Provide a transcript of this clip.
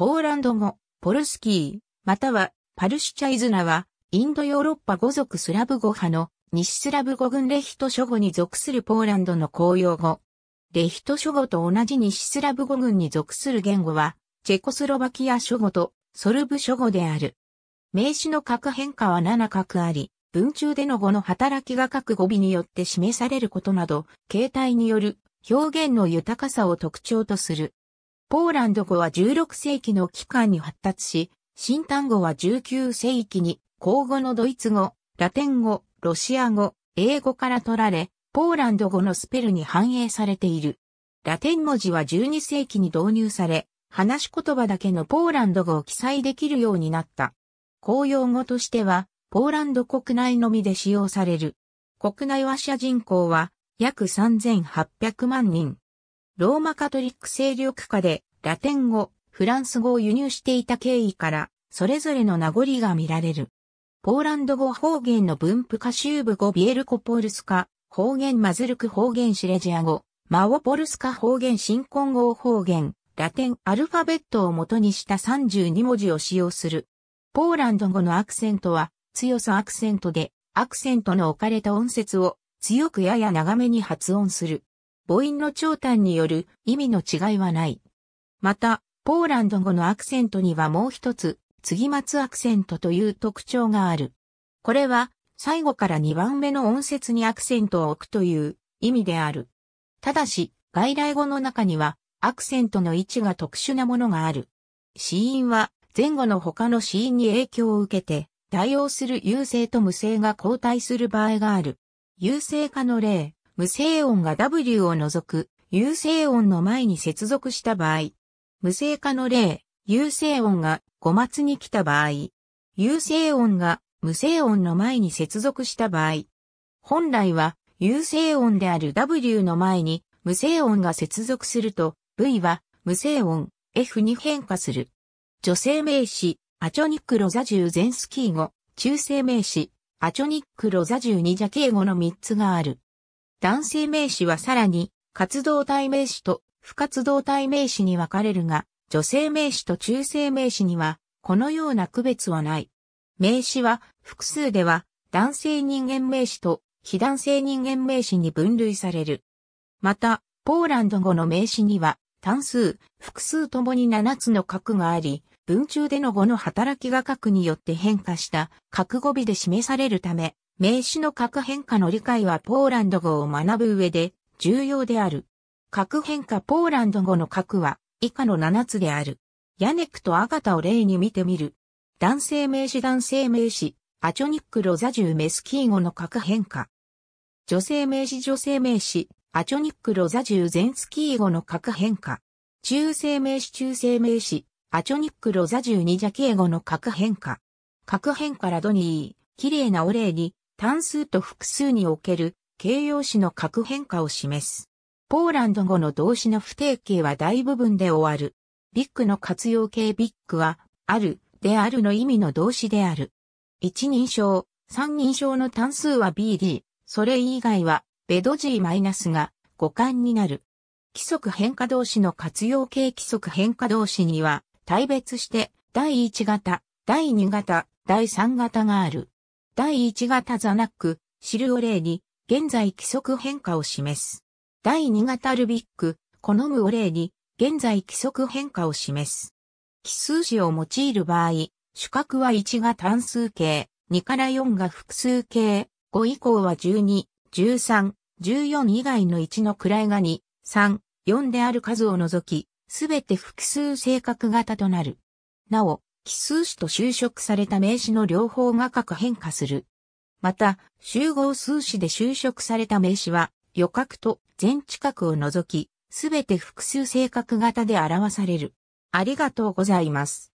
ポーランド語、ポルスキー、またはパルシュチャイズナは、インドヨーロッパ語族スラブ語派の西スラブ語群レヒト諸語に属するポーランドの公用語。レヒト諸語と同じ西スラブ語群に属する言語は、チェコスロバキア諸語とソルブ諸語である。名詞の核変化は7角あり、文中での語の働きが各語尾によって示されることなど、形態による表現の豊かさを特徴とする。ポーランド語は16世紀の期間に発達し、新単語は19世紀に、口語のドイツ語、ラテン語、ロシア語、英語から取られ、ポーランド語のスペルに反映されている。ラテン文字は12世紀に導入され、話し言葉だけのポーランド語を記載できるようになった。公用語としては、ポーランド国内のみで使用される。国内話者人口は約3800万人。ローマカトリック勢力下でラテン語、フランス語を輸入していた経緯から、それぞれの名残が見られる。ポーランド語方言の分布歌集部語ビエルコポルスカ、方言マズルク方言シレジア語、マオポルスカ方言新婚語方言、ラテンアルファベットを元にした32文字を使用する。ポーランド語のアクセントは強さアクセントで、アクセントの置かれた音節を強くやや長めに発音する。母音の長短による意味の違いはない。また、ポーランド語のアクセントにはもう一つ、次末アクセントという特徴がある。これは、最後から2番目の音節にアクセントを置くという意味である。ただし、外来語の中には、アクセントの位置が特殊なものがある。死因は、前後の他の死因に影響を受けて、代用する有声と無声が交代する場合がある。有声化の例、無声音が W を除く、有声音の前に接続した場合。無声化の例、有声音が5末に来た場合。有声音が無声音の前に接続した場合。本来は有声音である W の前に無声音が接続すると V は無声音 F に変化する。女性名詞アチョニックロザジューゼンスキー語、中性名詞、アチョニックロザジュニジャケ語の3つがある。男性名詞はさらに、活動体名詞と不活動体名詞に分かれるが、女性名詞と中性名詞には、このような区別はない。名詞は、複数では、男性人間名詞と非男性人間名詞に分類される。また、ポーランド語の名詞には、単数、複数ともに7つの角があり、文中での語の働きが核によって変化した核語尾で示されるため、名詞の核変化の理解はポーランド語を学ぶ上で重要である。核変化ポーランド語の核は以下の7つである。ヤネクとアガタを例に見てみる。男性名詞男性名詞、アチョニックロザジューメスキー語の核変化。女性名詞女性名詞、アチョニックロザジューゼンスキー語の核変化。中性名詞中性名詞、アチョニックロザジューニジャ敬語の核変化。核変化ラドニー、綺麗なお礼に、単数と複数における形容詞の核変化を示す。ポーランド語の動詞の不定形は大部分で終わる。ビッグの活用形ビッグは、ある、であるの意味の動詞である。一人称、三人称の単数は BD、それ以外は、ベド G- マイナスが互換になる。規則変化動詞の活用形規則変化動詞には、大別して第1型、第2型、第3型がある。第1型ザナック、シルオレーに現在規則変化を示す。第2型ルビック、好むオレーに現在規則変化を示す。奇数詞を用いる場合、主格は1が単数形、2から4が複数形、5以降は12、13、14以外の1の位が2、3、4である数を除き、すべて複数性格型となる。なお、奇数詞と修飾された名詞の両方が各変化する。また、集合数詞で修飾された名詞は、余格と全知覚を除き、すべて複数性格型で表される。ありがとうございます。